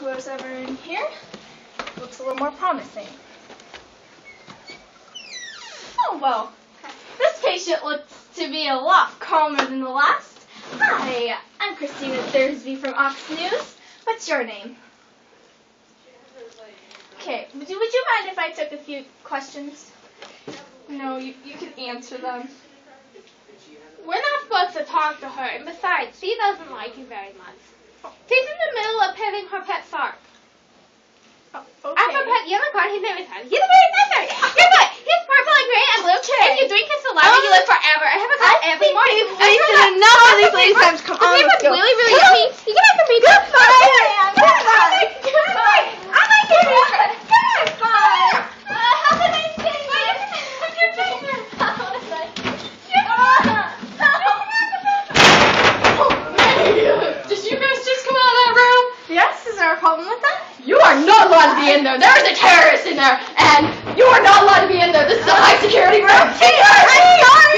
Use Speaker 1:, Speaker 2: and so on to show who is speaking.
Speaker 1: who was ever in here. Looks a little more promising. Oh, well. This patient looks to be a lot calmer than the last. Hi, I'm Christina Thursby from Ox News. What's your name? Okay, would you, would you mind if I took a few questions? No, you, you can answer them.
Speaker 2: We're not supposed to talk to her, and besides, she doesn't like you very much. She's in the middle of petting her pet shark.
Speaker 1: Oh,
Speaker 2: I have a pet unicorn, his name is. He's a very nice guy. Guess what? He's purple and gray and blue.
Speaker 1: Okay.
Speaker 2: If you drink his saliva, you live forever. I have a cat every morning.
Speaker 1: we've wasted enough of these ladies' times. Come on, let's go.
Speaker 2: really, really
Speaker 1: problem with that.
Speaker 2: You are not allowed to be in there. There is a terrorist in there, and you are not allowed to be in there. This is a high security room. I'm sorry.